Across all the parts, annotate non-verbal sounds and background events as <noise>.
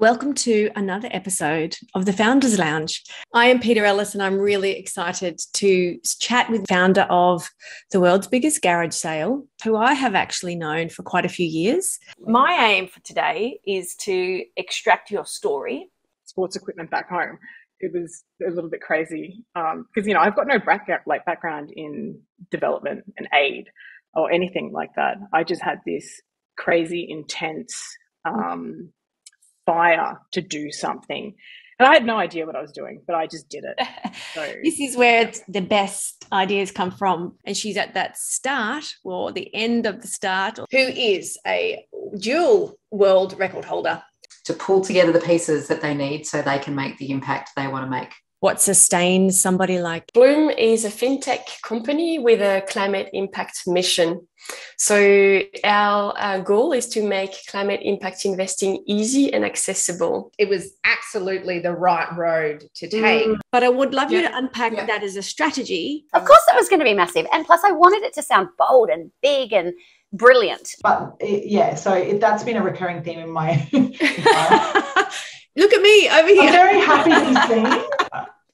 Welcome to another episode of the Founders Lounge. I am Peter Ellis, and I'm really excited to chat with the founder of the world's biggest garage sale, who I have actually known for quite a few years. My aim for today is to extract your story. Sports equipment back home. It was a little bit crazy because um, you know I've got no back, like background in development and aid or anything like that. I just had this crazy intense. Um, fire to do something. And I had no idea what I was doing, but I just did it. <laughs> So, this is where the best ideas come from. And she's at that start or the end of the start, who is a dual world record holder. To pull together the pieces that they need so they can make the impact they want to make what sustains somebody like Bloom is a fintech company with a climate impact mission. So our, our, goal is to make climate impact investing easy and accessible. It was absolutely the right road to take. Mm. But I would love yeah. you to unpack yeah. that as a strategy. Of course, it was going to be massive, and plus, I wanted it to sound bold and big and brilliant. But yeah, so it, that's been a recurring theme in my. <laughs> <laughs> Look at me over here. I'm very happy to see <laughs>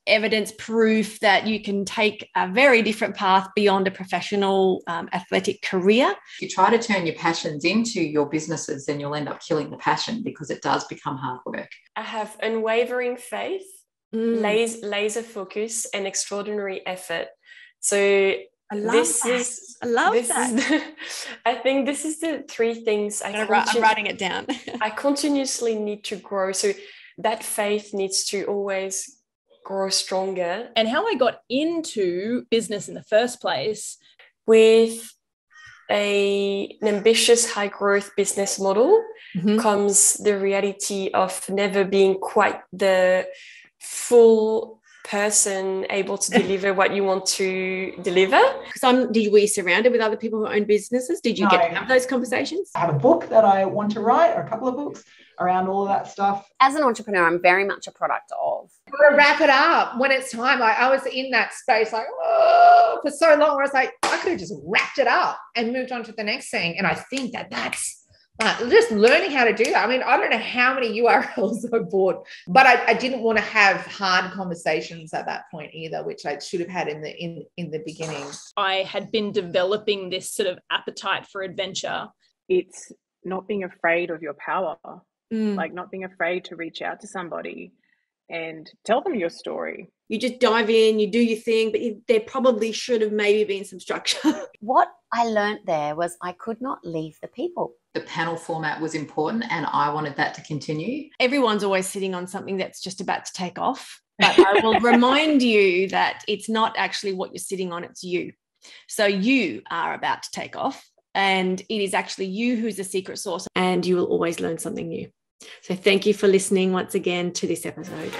evidence proof that you can take a very different path beyond a professional um, athletic career. If you try to turn your passions into your businesses, then you'll end up killing the passion because it does become hard work. I have unwavering faith, mm. laser, laser focus, and extraordinary effort. So I love this that. Is, I love this that. Is the, <laughs> I think this is the three things I I'm, continu- I'm writing it down. <laughs> I continuously need to grow. So that faith needs to always grow stronger. And how I got into business in the first place with a, an ambitious high growth business model mm-hmm. comes the reality of never being quite the full person able to deliver what you want to deliver? Some did we surrounded with other people who own businesses? Did you no. get to have those conversations? I have a book that i want to write or a couple of books around all of that stuff. As an entrepreneur i'm very much a product of. To wrap it up. When it's time like i was in that space like oh, for so long where i was like i could have just wrapped it up and moved on to the next thing. And i think that that's uh, just learning how to do that. I mean, I don't know how many URLs I bought, but I, I, didn't want to have hard conversations at that point either, which I should have had in the in in the beginning. I had been developing this sort of appetite for adventure. It's not being afraid of your power, mm. like not being afraid to reach out to somebody and tell them your story. You just dive in, you do your thing, but you, there probably should have maybe been some structure. <laughs> what I learned there was I could not leave the people. The panel format was important and I wanted that to continue. Everyone's always sitting on something that's just about to take off. <laughs> But I will remind you that it's not actually what you're sitting on, it's you. So you are about to take off, and it is actually you who's the secret source, and you will always learn something new. So thank you for listening once again to this episode.